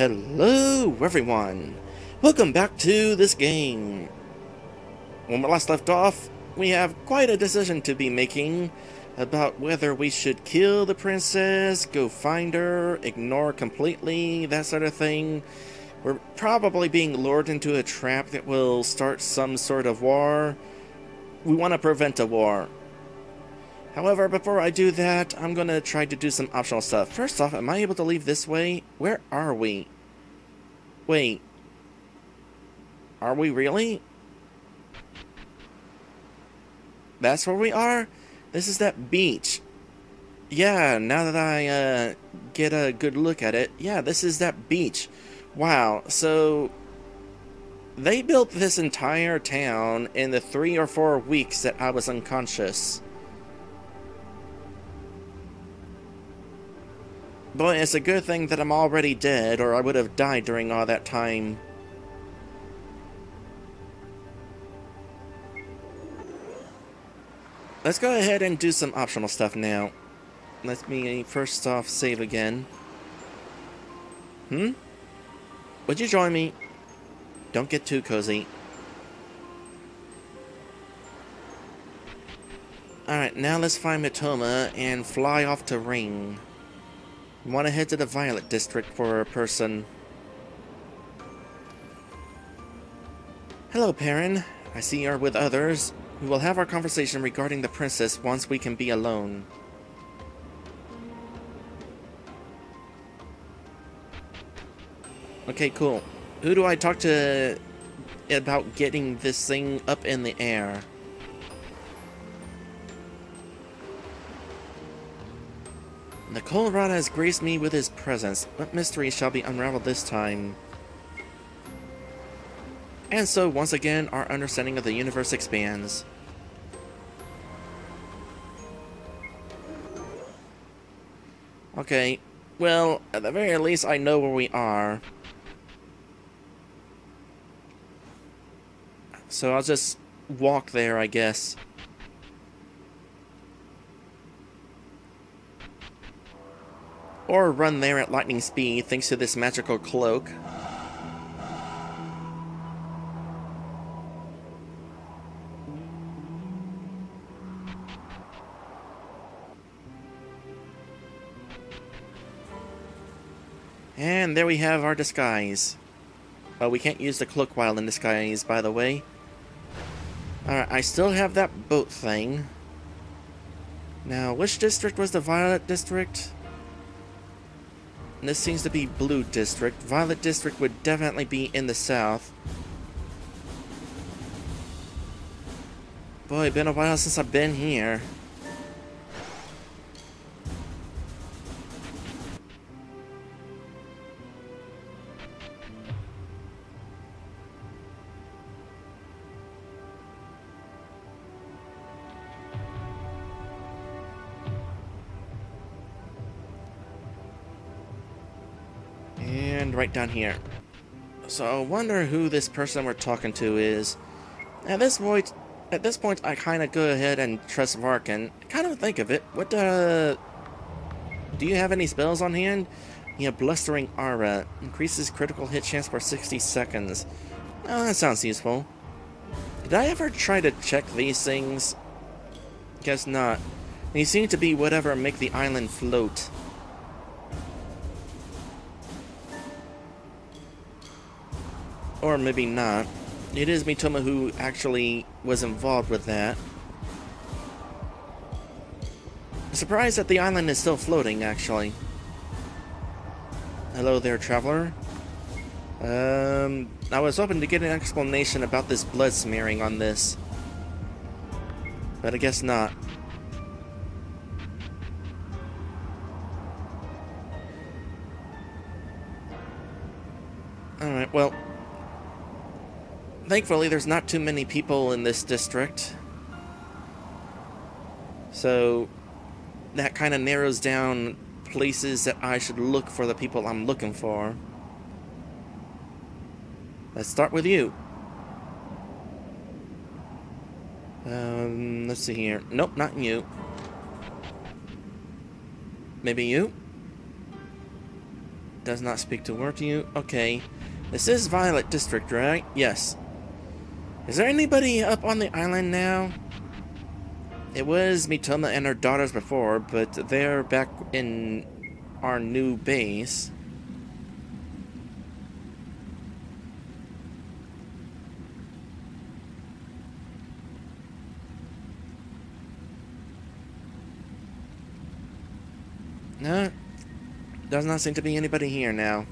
Hello, everyone! Welcome back to this game. When we last left off, we have quite a decision to be making about whether we should kill the princess, go find her, ignore completely, that sort of thing. We're probably being lured into a trap that will start some sort of war. We want to prevent a war. However, before I do that, I'm to try to do some optional stuff. First off, am I able to leave this way? Where are we? Wait. Are we really? That's where we are? This is that beach. Yeah, now that I uh, get a good look at it, yeah, this is that beach. Wow, so they built this entire town in the three or four weeks that I was unconscious. Boy, it's a good thing that I'm already dead, or I would have died during all that time. Let's go ahead and do some optional stuff now. Let me first off save again. Hmm? Would you join me? Don't get too cozy. Alright, now let's find Mitoma and fly off to Ring. You want to head to the Violet District for a person. Hello, Perrin. I see you're with others. We will have our conversation regarding the princess once we can be alone. Okay, cool. Who do I talk to about getting this thing up in the air? The Colruyt has graced me with his presence. What mystery shall be unraveled this time? And so, once again, our understanding of the universe expands. Okay, well, at the very least, I know where we are. So I'll just walk there, I guess. Or run there at lightning speed thanks to this magical cloak. And there we have our disguise. Oh, we can't use the cloak while in disguise, by the way. Alright, I still have that boat thing. Now, which district was the Violet District? And this seems to be Blue District. Violet District would definitely be in the south. Boy, been a while since I've been here. Right down here. So I wonder who this person we're talking to is. At this point, at this point, I kind of go ahead and trust Varkin. Kind of think of it. What uh, do you have any spells on hand? Have Blustering Aura. Increases critical hit chance for 60 seconds. Oh, that sounds useful. Did I ever try to check these things? Guess not. They seem to be whatever make the island float. Or maybe not. It is Mitoma who actually was involved with that. Surprised that the island is still floating, actually. Hello there, traveler. Um, I was hoping to get an explanation about this blood smearing on this. But I guess not. Thankfully there's not too many people in this district. So that kind of narrows down places that I should look for the people I'm looking for. Let's start with you. Um, let's see here. Nope, not you. Maybe you? Does not speak to word to you. Okay. This is Violet District, right? Yes. Is there anybody up on the island now? It was Mitoma and her daughters before, but they're back in our new base. No, does not seem to be anybody here now.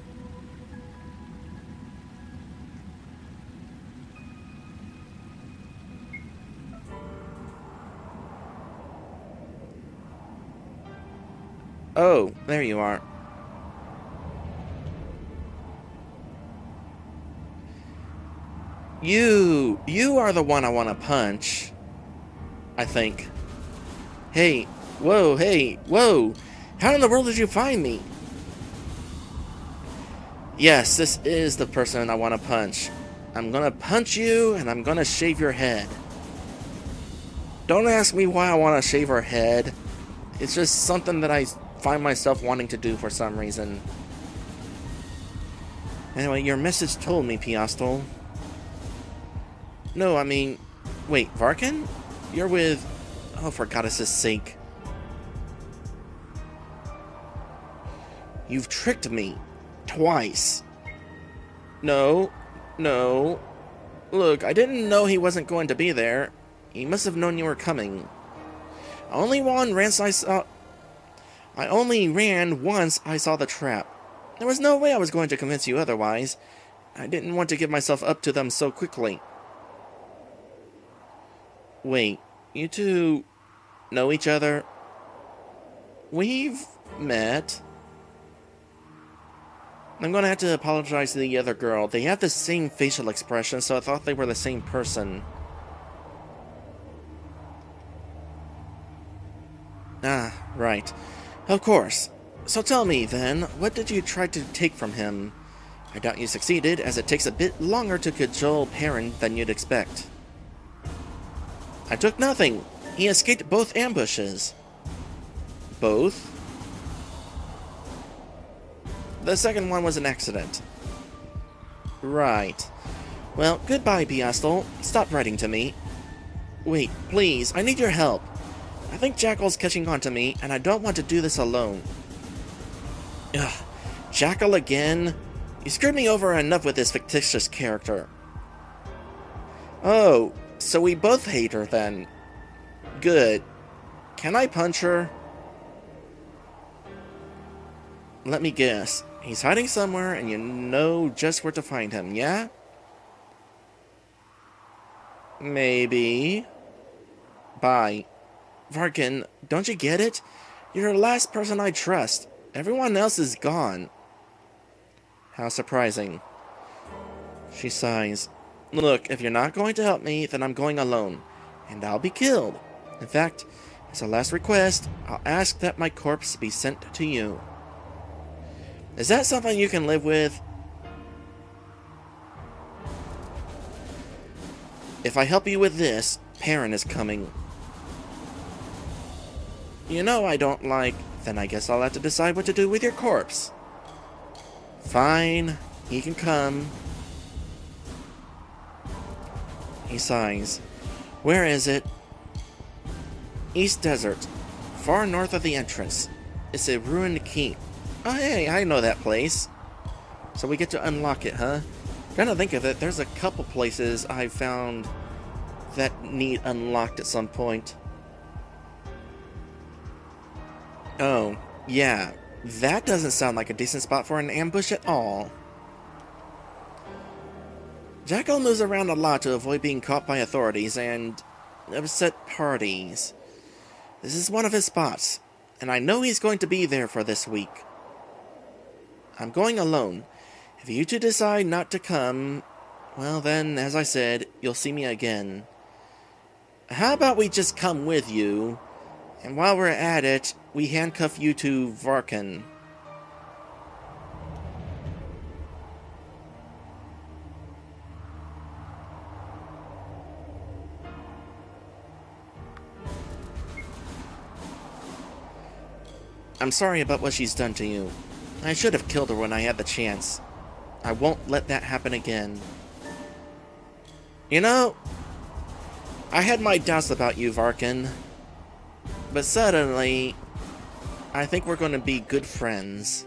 There you are. You, you are the one I want to punch. I think. Hey, whoa, hey, whoa. How in the world did you find me? Yes, this is the person I want to punch. I'm gonna punch you and I'm gonna shave your head. Don't ask me why I want to shave her head. It's just something that I find myself wanting to do for some reason. Anyway, your message told me, Piastol. No, I mean... Wait, Varkin? You're with... Oh, for goddess's sake. You've tricked me. Twice. No. No. Look, I didn't know he wasn't going to be there. He must have known you were coming. Only one ran I saw... I only ran once I saw the trap. There was no way I was going to convince you otherwise. I didn't want to give myself up to them so quickly. Wait, you two know each other? We've met. I'm gonna have to apologize to the other girl. They have the same facial expression, so I thought they were the same person. Ah, right. Of course. So tell me, then, what did you try to take from him? I doubt you succeeded, as it takes a bit longer to cajole Perrin than you'd expect. I took nothing. He escaped both ambushes. Both? The second one was an accident. Right. Well, goodbye, Piastol. Stop writing to me. Wait, please, I need your help. I think Jackal's catching on to me, and I don't want to do this alone. Ugh, Jackal again? You screwed me over enough with this fictitious character. Oh, so we both hate her then. Good. Can I punch her? Let me guess. He's hiding somewhere and you know just where to find him, yeah? Maybe. Bye. Varkin, don't you get it? You're the last person I trust. Everyone else is gone. How surprising. She sighs. Look, if you're not going to help me, then I'm going alone. And I'll be killed. In fact, as a last request, I'll ask that my corpse be sent to you. Is that something you can live with? If I help you with this, Perrin is coming. You know I don't like, then I guess I'll have to decide what to do with your corpse. Fine, he can come. He sighs. Where is it? East Desert, far north of the entrance. It's a ruined keep. Oh hey, I know that place. So we get to unlock it, huh? Trying to think of it, there's a couple places I found that need unlocked at some point. Oh, yeah. That doesn't sound like a decent spot for an ambush at all. Jackal moves around a lot to avoid being caught by authorities and upset parties. This is one of his spots, and I know he's going to be there for this week. I'm going alone. If you two decide not to come, well then, as I said, you'll see me again. How about we just come with you, and while we're at it, we handcuff you to Varkin. I'm sorry about what she's done to you. I should have killed her when I had the chance. I won't let that happen again. You know, I had my doubts about you, Varkin. But suddenly, I think we're going to be good friends.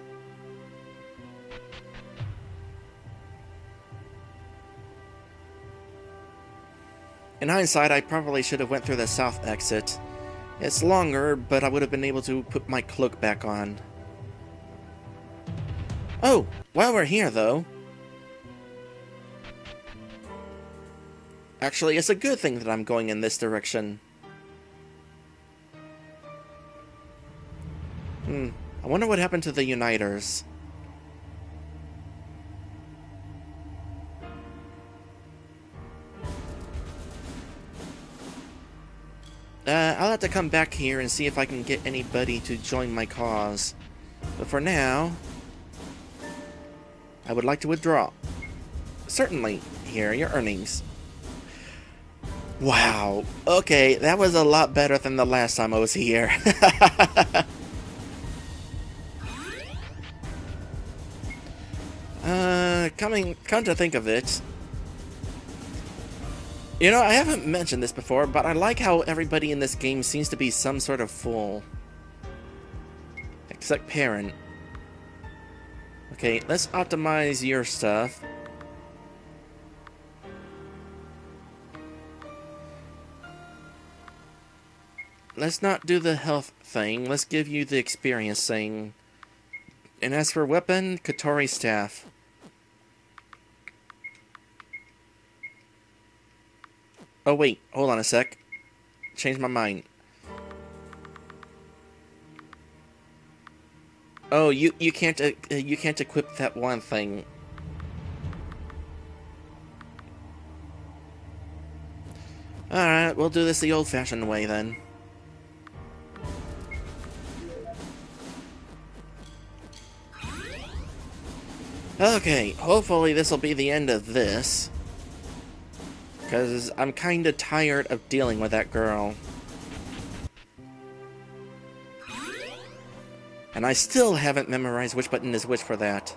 In hindsight, I probably should have went through the south exit. It's longer, but I would have been able to put my cloak back on. Oh, while we're here, though... Actually, it's a good thing that I'm going in this direction. Hmm, I wonder what happened to the Uniters. Uh, I'll have to come back here and see if I can get anybody to join my cause. But for now, I would like to withdraw. Certainly, here are your earnings. Wow, okay, that was a lot better than the last time I was here. coming, come to think of it, you know, I haven't mentioned this before, but I like how everybody in this game seems to be some sort of fool. Except Perrin. Okay, let's optimize your stuff. Let's not do the health thing. Let's give you the experience thing. And as for weapon, Katori staff. Oh wait, hold on a sec. Change my mind. Oh, you you can't uh, you can't equip that one thing. Alright, we'll do this the old-fashioned way then. Okay, hopefully this will be the end of this. Because I'm kind of tired of dealing with that girl. And I still haven't memorized which button is which for that.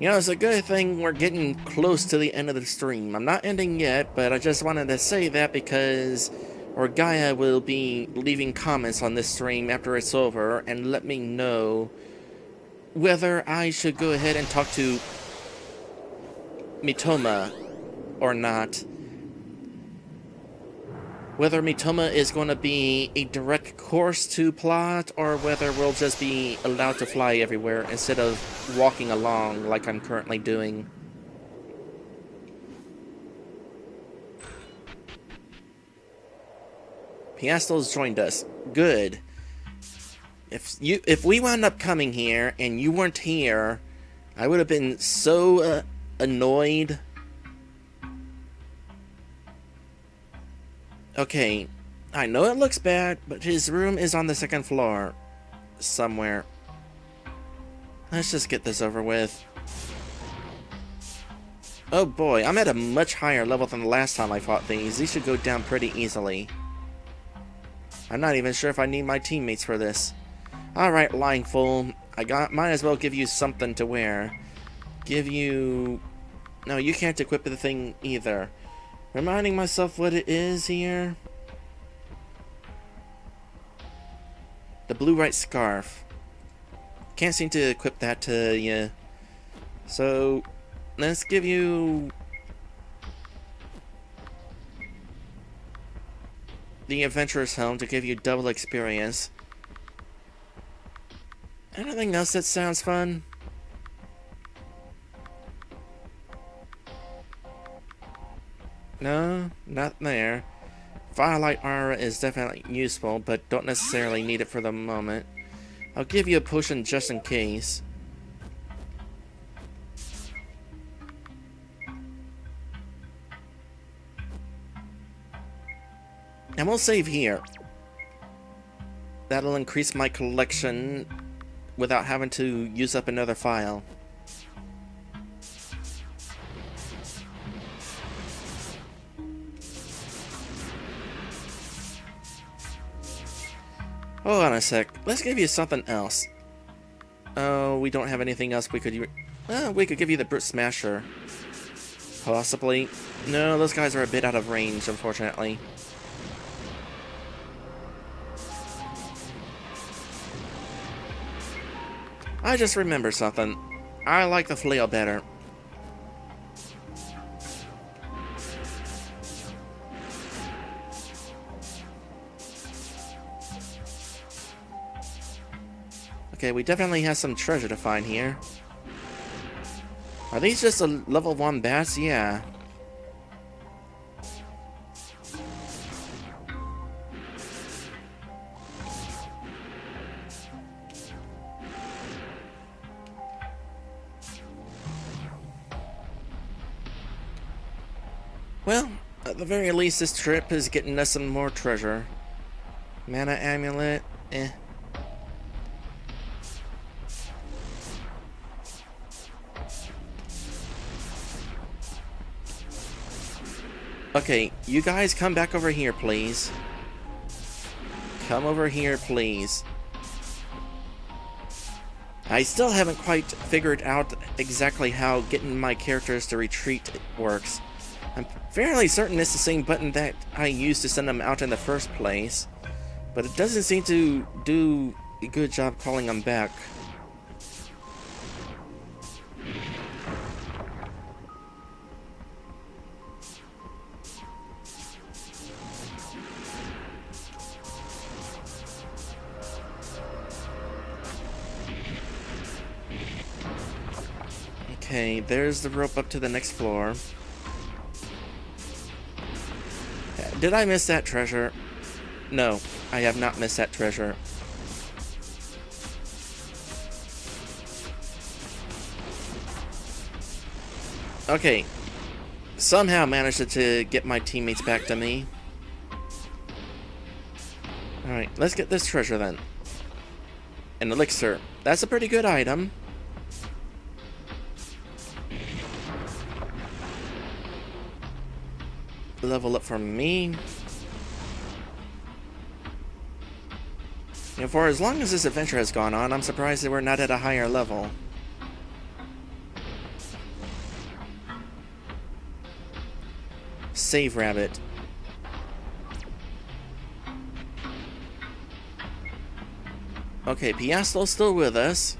You know, it's a good thing we're getting close to the end of the stream. I'm not ending yet, but I just wanted to say that because Orgaia will be leaving comments on this stream after it's over and let me know whether I should go ahead and talk to Mitoma or not. Whether Mitoma is going to be a direct course to plot, or whether we'll just be allowed to fly everywhere instead of walking along like I'm currently doing. Piastol's joined us. Good. If you if we wound up coming here and you weren't here, I would have been so uh, annoyed. Okay, I know it looks bad, but his room is on the second floor. Somewhere. Let's just get this over with. Oh boy, I'm at a much higher level than the last time I fought these. These should go down pretty easily. I'm not even sure if I need my teammates for this. Alright, lying fool. I got might as well give you something to wear. Give you... No, you can't equip the thing either. Reminding myself what it is here. The blue right scarf. Can't seem to equip that to you. So, let's give you... The Adventurer's Helm to give you double experience. Anything else that sounds fun? No, not there. Firelight Aura is definitely useful, but don't necessarily need it for the moment. I'll give you a potion just in case. And we'll save here. That'll increase my collection without having to use up another file. Hold on a sec. Let's give you something else. Oh, we don't have anything else we could... Uh, we could give you the Brute Smasher. Possibly. No, those guys are a bit out of range, unfortunately. I just remember something. I like the flail better. Okay, we definitely have some treasure to find here. Are these just a level 1 bats? Yeah. The very least, this trip is getting us some more treasure. Mana amulet, eh. Okay, you guys come back over here, please. Come over here, please. I still haven't quite figured out exactly how getting my characters to retreat works. I'm fairly certain it's the same button that I used to send them out in the first place, but it doesn't seem to do a good job calling them back. Okay, there's the rope up to the next floor. Did I miss that treasure? No, I have not missed that treasure. Okay. Somehow managed to get my teammates back to me. Alright, let's get this treasure then. An elixir. That's a pretty good item. Level up for me. And for as long as this adventure has gone on, I'm surprised that we're not at a higher level. Save rabbit. Okay, Piastol's still with us.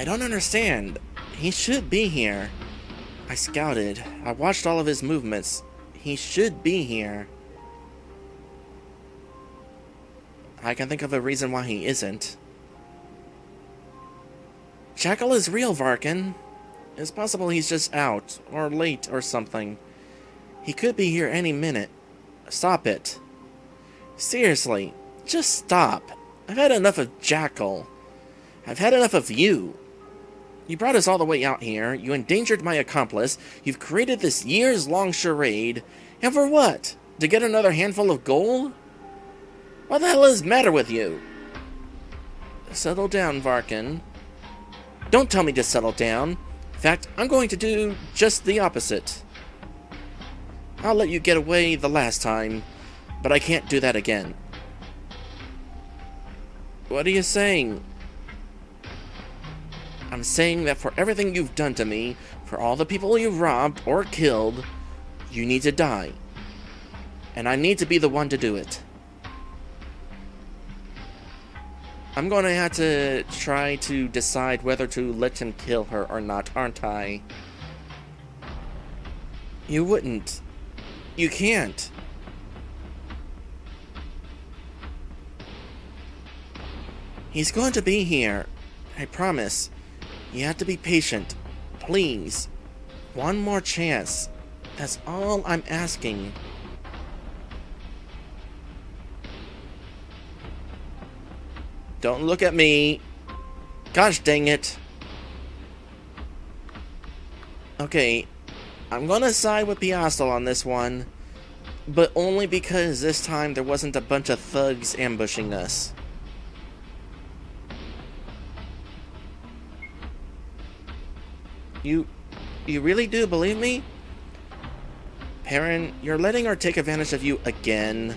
I don't understand. He should be here. I scouted. I watched all of his movements. He should be here. I can think of a reason why he isn't. Jackal is real, Varkin. It's possible he's just out, or late, or something. He could be here any minute. Stop it. Seriously, just stop. I've had enough of Jackal. I've had enough of you. You brought us all the way out here, you endangered my accomplice, you've created this years-long charade, and for what? To get another handful of gold? What the hell is the matter with you? Settle down, Varkin. Don't tell me to settle down. In fact, I'm going to do just the opposite. I'll let you get away the last time, but I can't do that again. What are you saying? I'm saying that for everything you've done to me, for all the people you've robbed or killed, you need to die. And I need to be the one to do it. I'm going to have to try to decide whether to let him kill her or not, aren't I? You wouldn't. You can't. He's going to be here. I promise. You have to be patient. Please. One more chance. That's all I'm asking. Don't look at me. Gosh dang it. Okay, I'm gonna side with Piastol on this one, but only because this time there wasn't a bunch of thugs ambushing us. You You really do believe me? Perrin, you're letting her take advantage of you again.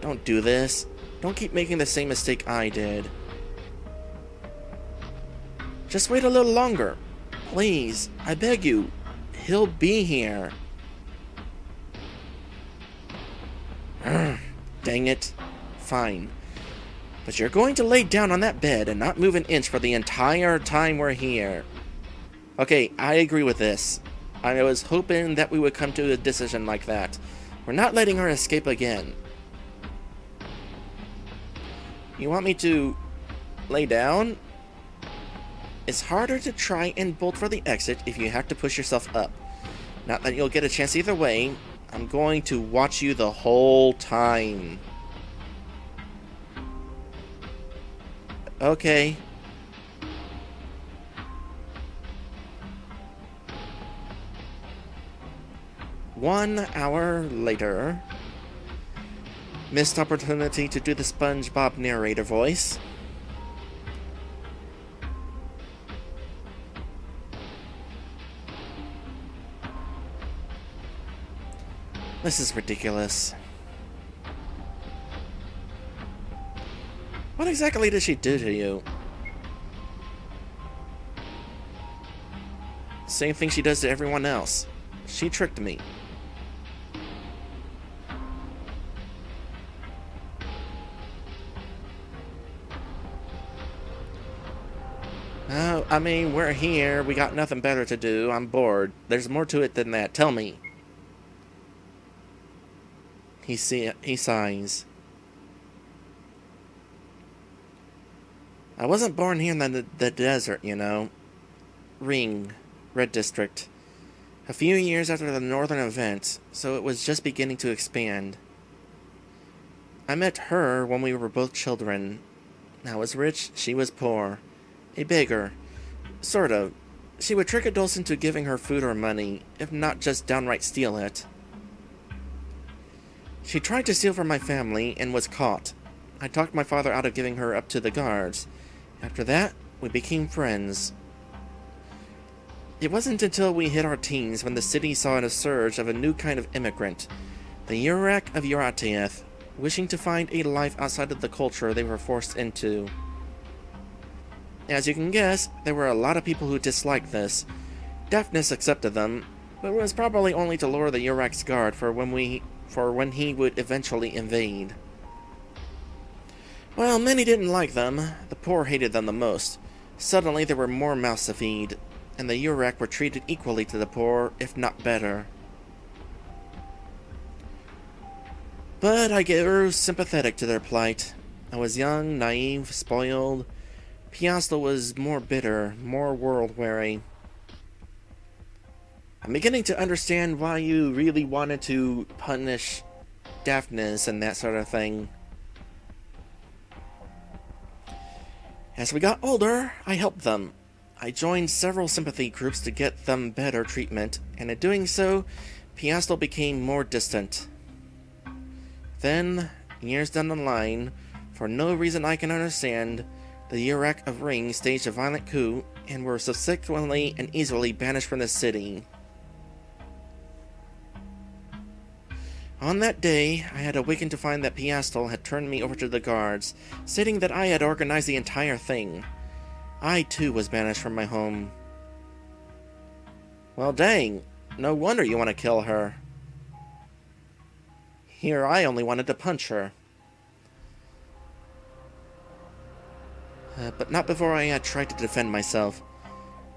Don't do this. Don't keep making the same mistake I did. Just wait a little longer. Please, I beg you. He'll be here. Dang it. Fine. But you're going to lay down on that bed and not move an inch for the entire time we're here. Okay, I agree with this. I was hoping that we would come to a decision like that. We're not letting her escape again. You want me to lay down? It's harder to try and bolt for the exit if you have to push yourself up. Not that you'll get a chance either way. I'm going to watch you the whole time. Okay. One hour later. Missed opportunity to do the SpongeBob narrator voice. This is ridiculous. What exactly did she do to you? Same thing she does to everyone else. She tricked me. I mean, we're here. We got nothing better to do. I'm bored. There's more to it than that. Tell me. He see he sighs. I wasn't born here in the, the desert, you know. Ring, Red District. A few years after the Northern event, so it was just beginning to expand. I met her when we were both children. I was rich, she was poor. A beggar. Sort of. She would trick adults into giving her food or money, if not just downright steal it. She tried to steal from my family and was caught. I talked my father out of giving her up to the guards. After that, we became friends. It wasn't until we hit our teens when the city saw a surge of a new kind of immigrant, the Yurak of Urateath, wishing to find a life outside of the culture they were forced into. As you can guess, there were a lot of people who disliked this. Daphnis accepted them, but it was probably only to lure the Yurak's guard for when we for when he would eventually invade. Well, many didn't like them. The poor hated them the most. Suddenly there were more mouths to feed, and the Yurak were treated equally to the poor, if not better. But I grew sympathetic to their plight. I was young, naive, spoiled. Piastol was more bitter, more world-weary. I'm beginning to understand why you really wanted to punish Daphnis and that sort of thing. As we got older, I helped them. I joined several sympathy groups to get them better treatment, and in doing so, Piastol became more distant. Then, years down the line, for no reason I can understand, the Yurak of Ring staged a violent coup and were subsequently and easily banished from the city. On that day, I had awakened to find that Piastol had turned me over to the guards, stating that I had organized the entire thing. I too was banished from my home. Well, dang. No wonder you want to kill her. Here, I only wanted to punch her. Uh, but not before I had tried to defend myself.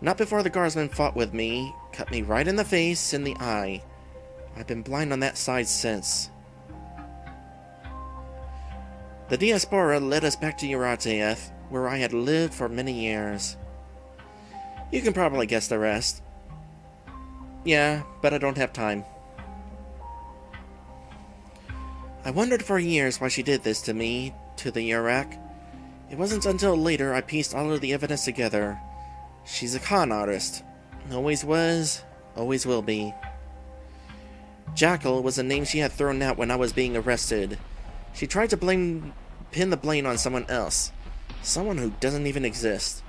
Not before the guardsmen fought with me, cut me right in the face, in the eye. I've been blind on that side since. The diaspora led us back to Urateath, where I had lived for many years. You can probably guess the rest. Yeah, but I don't have time. I wondered for years why she did this to me, to the Yurak. It wasn't until later I pieced all of the evidence together. She's a con artist. Always was, always will be. Jackal was a name she had thrown out when I was being arrested. She tried to blame pin the blame on someone else. Someone who doesn't even exist.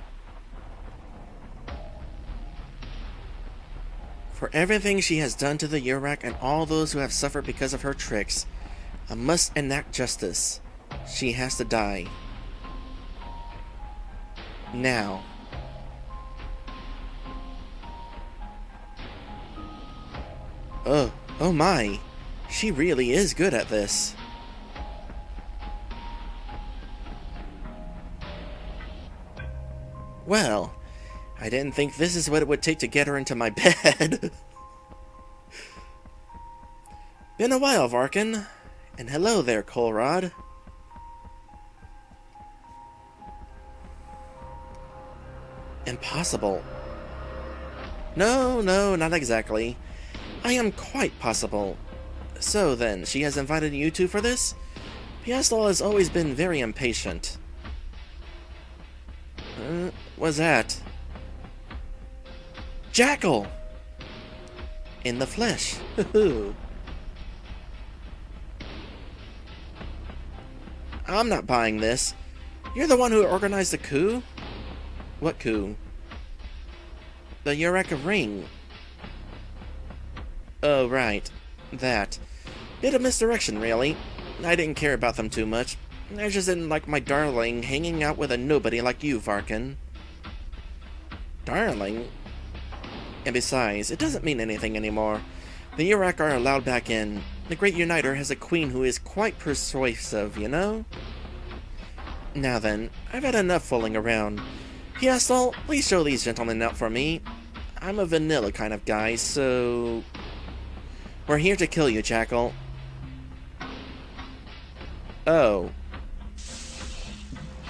For everything she has done to the Yurak and all those who have suffered because of her tricks, I must enact justice. She has to die. Now. Oh, oh my. She really is good at this. Well, I didn't think this is what it would take to get her into my bed. Been a while, Varkin. And hello there, Colrod. Impossible. No, no, not exactly. I am quite possible. So then, she has invited you two for this? Piastol has always been very impatient. Uh, what's that? Jackal! In the flesh. I'm not buying this. You're the one who organized the coup? What coup? The Eureka Ring. Oh, right. That. Bit of misdirection, really. I didn't care about them too much. I just didn't like my darling hanging out with a nobody like you, Varkin. Darling? And besides, it doesn't mean anything anymore. The Yurak are allowed back in. The Great Uniter has a queen who is quite persuasive, you know? Now then, I've had enough fooling around. Piastol, please show these gentlemen out for me. I'm a vanilla kind of guy, so... We're here to kill you, Jackal. Oh.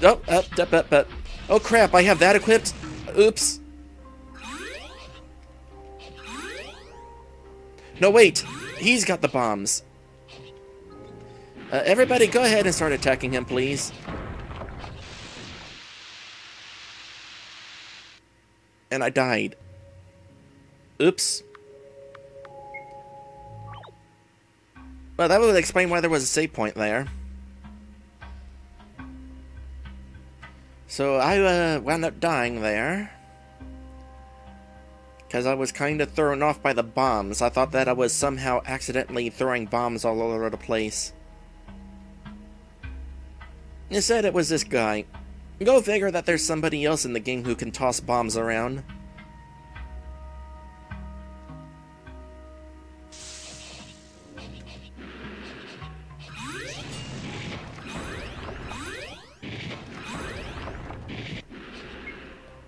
Oh, up, up, up, up. Oh crap, I have that equipped? Oops. No, wait! He's got the bombs. Uh, everybody go ahead and start attacking him, please. And I died. Oops. Well, that would explain why there was a save point there. So I uh, wound up dying there. Because I was kind of thrown off by the bombs. I thought that I was somehow accidentally throwing bombs all over the place. Instead, it was this guy. Go figure that there's somebody else in the game who can toss bombs around.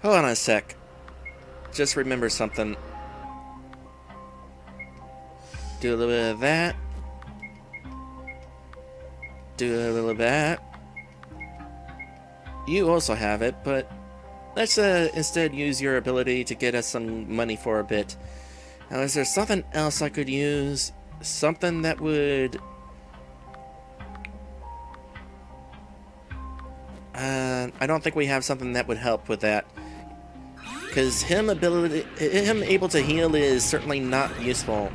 Hold on a sec just remember something. Do a little bit of that. Do a little of that. You also have it, but let's uh, instead use your ability to get us some money for a bit. Now, is there something else I could use? Something that would... Uh, I don't think we have something that would help with that because him ability, him able to heal is certainly not useful.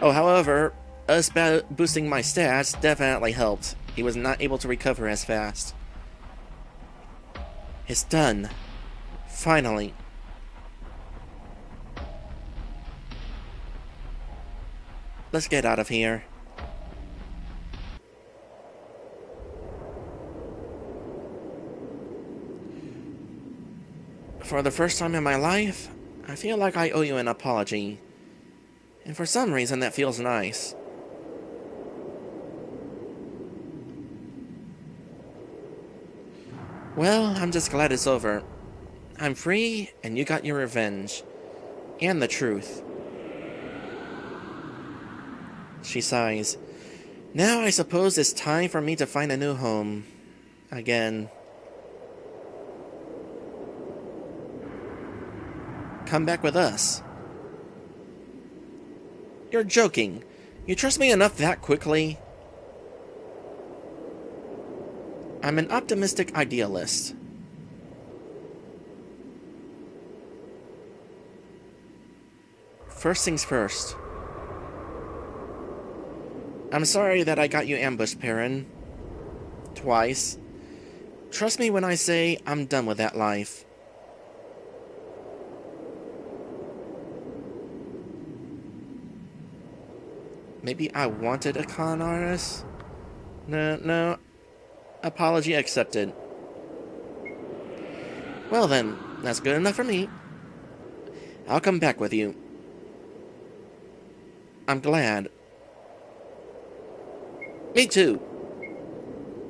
Oh, however, us boosting my stats definitely helped. He was not able to recover as fast. It's done. Finally. Let's get out of here. For the first time in my life, I feel like I owe you an apology. And for some reason, that feels nice. Well, I'm just glad it's over. I'm free, and you got your revenge. And the truth. She sighs. Now I suppose it's time for me to find a new home. Again. come back with us. You're joking. You trust me enough that quickly? I'm an optimistic idealist. First things first. I'm sorry that I got you ambushed, Perrin. Twice. Trust me when I say I'm done with that life. Maybe I wanted a con artist? No, no, Apology accepted. Well then, that's good enough for me. I'll come back with you. I'm glad. Me too.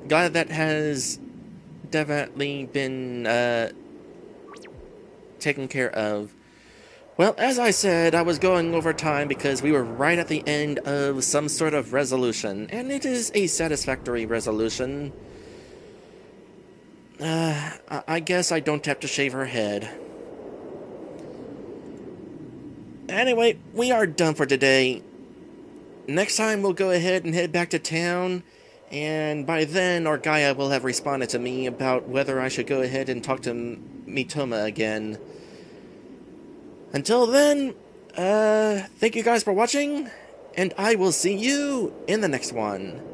Glad that has definitely been uh, taken care of. Well, as I said, I was going over time because we were right at the end of some sort of resolution, and it is a satisfactory resolution. Uh, I guess I don't have to shave her head. Anyway, we are done for today. Next time we'll go ahead and head back to town, and by then our Gaia will have responded to me about whether I should go ahead and talk to Mitoma again. Until then, uh, thank you guys for watching, and I will see you in the next one.